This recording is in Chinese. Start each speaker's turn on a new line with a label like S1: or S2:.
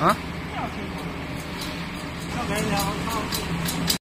S1: 啊！要给你